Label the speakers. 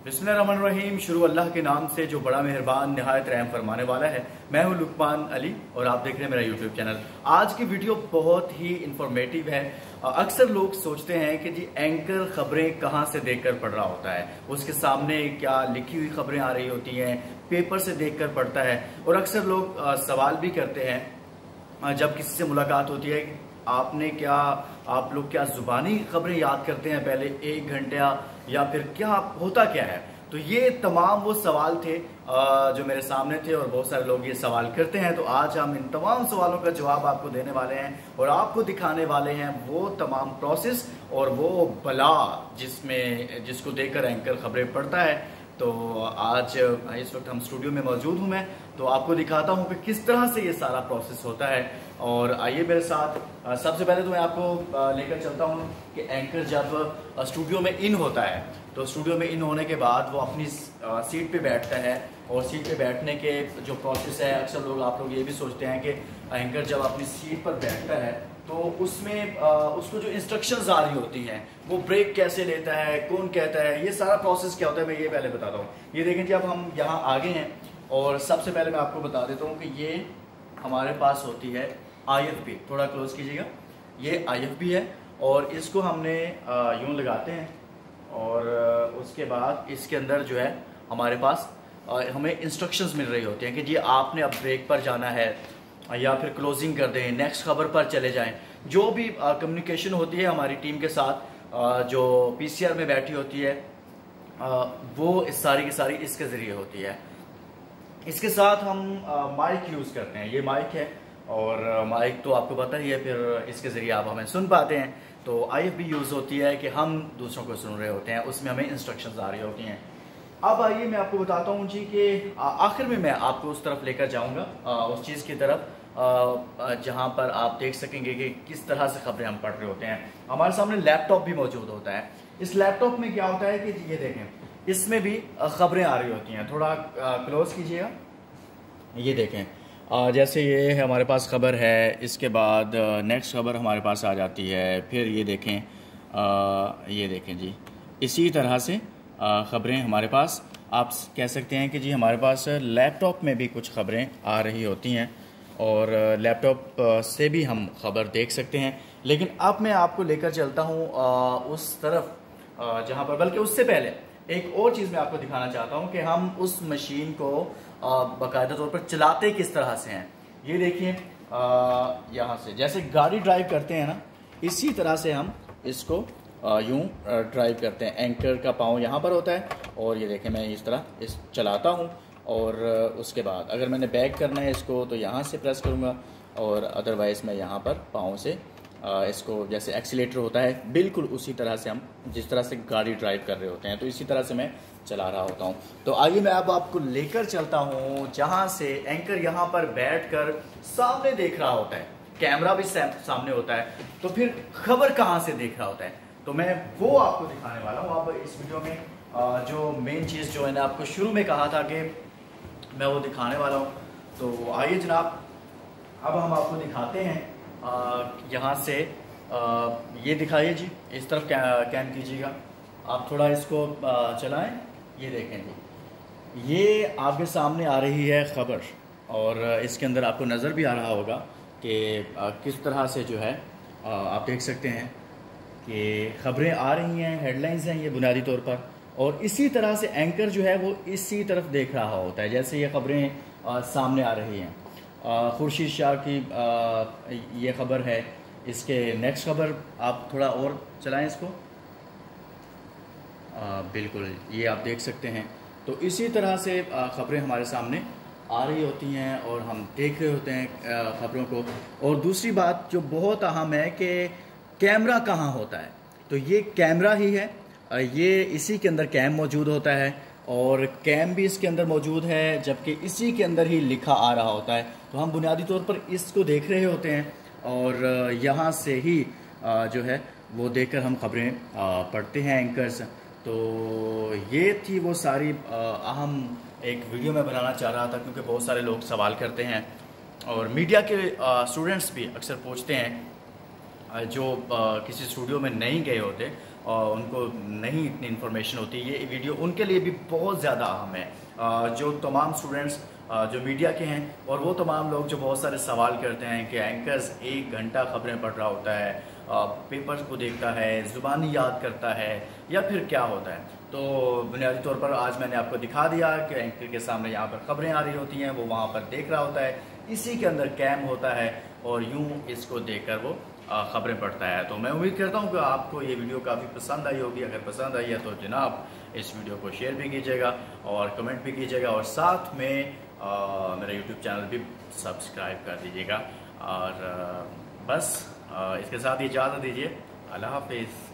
Speaker 1: बिस्मिल्लाहिर्रहमानिर्रहीम। शुरू अल्लाह के नाम से जो बड़ा मेहरबान, नहायत रहम फरमाने वाला है, मैं हूँ लुकमान अली और आप देख रहे हैं मेरा यूट्यूब चैनल। आज की वीडियो बहुत ही इंफॉर्मेटिव है। अक्सर लोग सोचते हैं कि जी एंकर खबरें कहाँ से देखकर पढ़ रहा होता है? उसके सामने क्या लिखी हुई खबरें आ रही होती हैं? पेपर से देखकर पढ़ता है। और अक्सर लोग सवाल भी करते हैं। जब किसी से मुलाकात होती है, आपने क्या, आप लोग क्या जुबानी खबरें याद करते हैं? पहले एक घंटा या फिर क्या होता क्या है? तो ये तमाम वो सवाल थे जो मेरे सामने थे और बहुत सारे लोग ये सवाल करते हैं। तो आज हम इन तमाम सवालों का जवाब आपको देने वाले हैं और आपको दिखाने वाले हैं वो तमाम प्रोसेस और वो बला जिसमें, जिसको देखकर एंकर खबरें पड़ता है। तो आज इस वक्त हम स्टूडियो में मौजूद हूँ मैं तो आपको दिखाता हूँ कि किस तरह से ये सारा प्रोसेस होता है। और आइए मेरे साथ सबसे पहले तो मैं आपको लेकर चलता हूँ कि एंकर जब स्टूडियो में इन होता है। तो स्टूडियो में इन होने के बाद वो अपनी सीट पे बैठता है। और सीट पे बैठने के जो प्रोसेस है, अक्सर लोग आप लोग ये भी सोचते हैं कि एंकर जब अपनी सीट पर बैठता है तो उसमें उसको जो इंस्ट्रक्शंस आ रही होती हैं, वो ब्रेक कैसे लेता है, कौन कहता है, ये सारा प्रोसेस क्या होता है, मैं ये पहले बताता हूँ। ये देखें कि अब हम यहाँ आगे हैं, और सबसे पहले मैं आपको बता देता हूँ कि ये हमारे पास होती है आई थोड़ा क्लोज कीजिएगा। ये आई है, और इसको हमने यूँ लगाते हैं, और उसके बाद इसके अंदर जो है हमारे पास हमें इंस्ट्रक्शंस मिल रही होती हैं कि जी आपने अब ब्रेक पर जाना है या फिर क्लोजिंग कर दें नेक्स्ट खबर पर चले जाएँ। जो भी कम्युनिकेशन होती है हमारी टीम के साथ आ, जो पीसीआर में बैठी होती है आ, वो इस सारी की सारी इसके ज़रिए होती है। इसके साथ हम माइक यूज़ करते हैं। ये माइक है और माइक तो आपको पता ही है फिर इसके ज़रिए आप हमें सुन पाते हैं। तो आई भी यूज़ होती है कि हम दूसरों को सुन रहे होते हैं उसमें हमें इंस्ट्रक्शंस आ रही होती हैं। अब आइए मैं आपको बताता हूँ जी कि आखिर में मैं आपको उस तरफ़ लेकर जाऊँगा उस चीज़ की तरफ़ जहाँ पर आप देख सकेंगे कि किस तरह से खबरें हम पढ़ रहे होते हैं। हमारे सामने लैपटॉप भी मौजूद होता है। इस लैपटॉप में क्या होता है कि, ये देखें, इसमें भी खबरें आ रही होती हैं। थोड़ा क्लोज कीजिएगा। ये देखें जैसे ये हमारे पास खबर है, इसके बाद नेक्स्ट खबर हमारे पास आ जाती है। फिर ये देखें ये देखें जी, इसी तरह से ख़बरें हमारे पास। आप कह सकते हैं कि जी हमारे पास लैपटॉप में भी कुछ ख़बरें आ रही होती हैं और लैपटॉप से भी हम खबर देख सकते हैं। लेकिन अब मैं आपको लेकर चलता हूँ उस तरफ़ जहाँ पर, बल्कि उससे पहले एक और चीज़ मैं आपको दिखाना चाहता हूँ कि हम उस मशीन को बाकायदा तौर पर चलाते किस तरह से हैं। ये देखिए यहाँ से, जैसे गाड़ी ड्राइव करते हैं ना, इसी तरह से हम इसको यूँ ड्राइव करते हैं। एंकर का पाँव यहाँ पर होता है और ये देखें, मैं इस तरह इस चलाता हूँ और उसके बाद अगर मैंने बैक करना है इसको तो यहाँ से प्रेस करूँगा और अदरवाइज़ मैं यहाँ पर पाँव से इसको जैसे एक्सीटर होता है, बिल्कुल उसी तरह से हम जिस तरह से गाड़ी ड्राइव कर रहे होते हैं तो इसी तरह से मैं चला रहा होता हूँ। तो आइए मैं अब आपको लेकर चलता हूँ, जहाँ से एंकर यहाँ पर बैठकर सामने देख रहा होता है। कैमरा भी सामने होता है। तो फिर खबर कहाँ से देख रहा होता है? तो मैं वो आपको दिखाने वाला हूँ। आप इस वीडियो में जो मेन चीज़ जो है ना आपको शुरू में कहा था कि मैं वो दिखाने वाला हूँ। तो आइए जनाब अब हम आपको दिखाते हैं यहाँ से आ, ये दिखाइए जी इस तरफ़ कैम कीजिएगा। आप थोड़ा इसको चलाएँ ये देखें जी। ये आपके सामने आ रही है ख़बर और इसके अंदर आपको नज़र भी आ रहा होगा कि किस तरह से जो है आप देख सकते हैं। कि ख़बरें आ रही हैं हेडलाइंस हैं ये बुनियादी तौर पर। और इसी तरह से एंकर जो है वो इसी तरफ़ देख रहा होता है जैसे ये खबरें सामने आ रही हैं। खुर्शीद शाह की आ, ये खबर है। इसके नेक्स्ट खबर आप थोड़ा और चलाएँ इसको। आ, बिल्कुल ये आप देख सकते हैं। तो इसी तरह से ख़बरें हमारे सामने आ रही होती हैं और हम देख रहे होते हैं ख़बरों को। और दूसरी बात जो बहुत अहम है कि कैमरा कहाँ होता है? तो ये कैमरा ही है ये इसी के अंदर कैम मौजूद होता है और कैम भी इसके अंदर मौजूद है, जबकि इसी के अंदर ही लिखा आ रहा होता है। तो हम बुनियादी तौर पर इसको देख रहे होते हैं और यहाँ से ही जो है, वो देखकर हम खबरें पढ़ते हैं एंकर्स। तो ये थी वो सारी अहम एक वीडियो में बनाना चाह रहा था, क्योंकि बहुत सारे लोग सवाल करते हैं और मीडिया के स्टूडेंट्स भी अक्सर पूछते हैं जो किसी स्टूडियो में नहीं गए होते और उनको नहीं इतनी इन्फॉर्मेशन होती, ये वीडियो उनके लिए भी बहुत ज़्यादा अहम है। जो तमाम स्टूडेंट्स जो मीडिया के हैं, और वो तमाम लोग जो बहुत सारे सवाल करते हैं कि एंकर्स एक घंटा खबरें पढ़ रहा होता है पेपर्स को देखता है, ज़ुबानी याद करता है, या फिर क्या होता है? तो बुनियादी तौर पर आज मैंने आपको दिखा दिया कि एंकर के सामने यहाँ पर खबरें आ रही होती हैं, वो वहाँ पर देख रहा होता है। इसी के अंदर कैम होता है और यूँ इसको देखकर वो ख़बरें पढ़ता है। तो मैं उम्मीद करता हूँ कि आपको ये वीडियो काफ़ी पसंद आई होगी। अगर पसंद आई है तो जनाब इस वीडियो को शेयर भी कीजिएगा और कमेंट भी कीजिएगा और साथ में आ, मेरा यूट्यूब चैनल भी सब्सक्राइब कर दीजिएगा। और आ, बस आ, इसके साथ इजाज़त दीजिए। अल्लाह हाफिज़।